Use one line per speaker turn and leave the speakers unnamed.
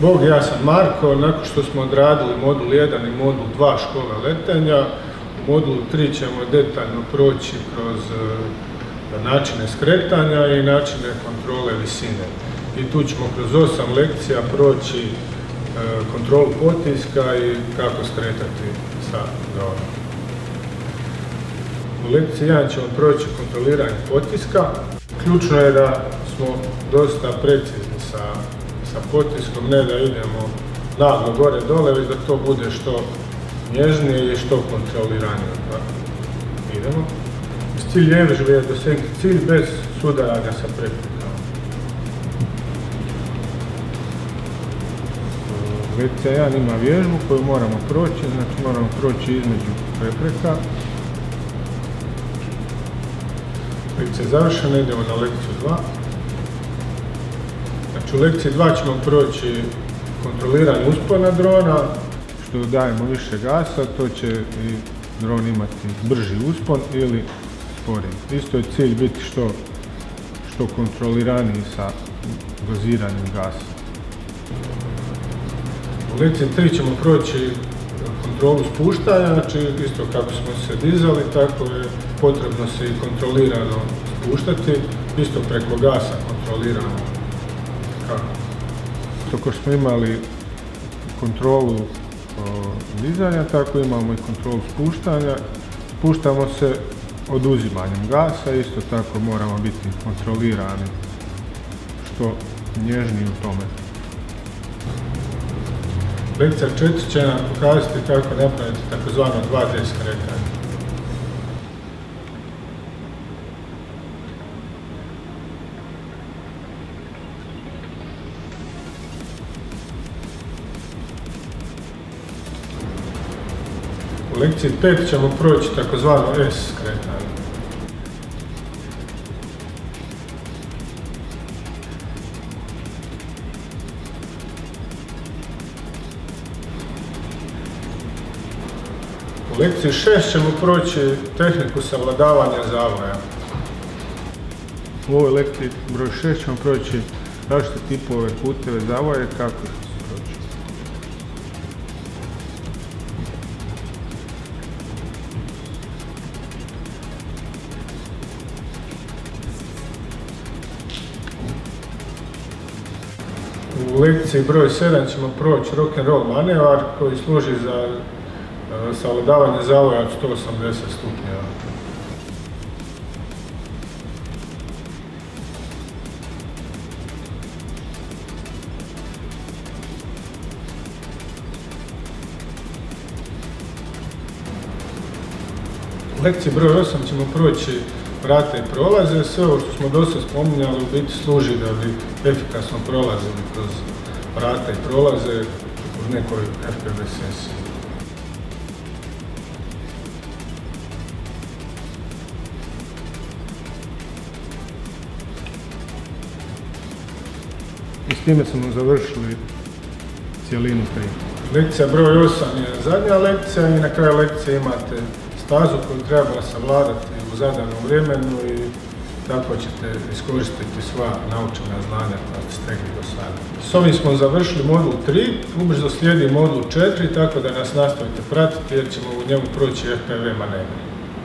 Bog, ja sam Marko, nakon što smo odradili modul 1 i modul 2 škole letenja, u modulu 3 ćemo detaljno proći kroz e, načine skretanja i načine kontrole visine. I tu ćemo kroz 8 lekcija proći e, kontrolu potiska i kako skretati sa dronom. U lekciji 1 ćemo proći kontroliranje potiska. Ključno je da smo dosta precizni sa, sa potiskom, ne da idemo naglo gore dole, već da to bude što nježnije i što kontroliranije. Pa idemo. Cilj ježbe je dosegti cilj bez sudaranja sa preprekama. Lekcija 1 ima vježbu koju moramo proći, znači moramo proći između prepreka Lekcija je završena, idemo na lekciju 2. Znači u lekciji 2 ćemo proći kontroliranje uspona drona, što dajemo više gasa, to će i dron imati brži uspon ili sporiji. Isto je cilj biti što, što kontroliraniji sa doziranjem gasa. U lekciji 3 ćemo proći kontrolu spuštanja, znači isto kako smo se dizali, tako je potrebno se i kontrolirano spuštati, isto preko gasa kontrolirano. Kako? Tako smo imali kontrolu dizanja, tako imamo i kontrolu spuštanja. Spuštamo se oduzimanjem gasa, isto tako moramo biti kontrolirani što nježniji u tome. Lekcija 4 će nam pokazati kako napraviti takozvano 2D skretanje. U lekciji 5 ćemo proći takozvano S skretanje. U lekciji 6 ćemo proći tehniku savladavanja zavoja. U ovoj lekciji broj 6 ćemo proći različite tipove puteve zavoja i kako U lekciji broj 7 ćemo proći rock and roll manevar koji služi za e, savladavanje zavoja od 180 stupnjeva. U lekciji broj 8 ćemo proći vrata i prolaze. Sve ovo što smo dosta spominjali u biti služi da bi efikasno prolazili kroz vrata i prolaze u nekoj FPV sesiji. I s time smo završili cijelinu 3. Lekcija broj 8 je zadnja lekcija i na kraju lekcije imate stazu koju treba savladati u zadanom vremenu i tako ćete iskoristiti sva naučena znanja koja ste stekli do sada. S ovim smo završili modul 3, ubrzo slijedi modul 4, tako da nas nastavite pratiti jer ćemo u njemu proći FPV manevre.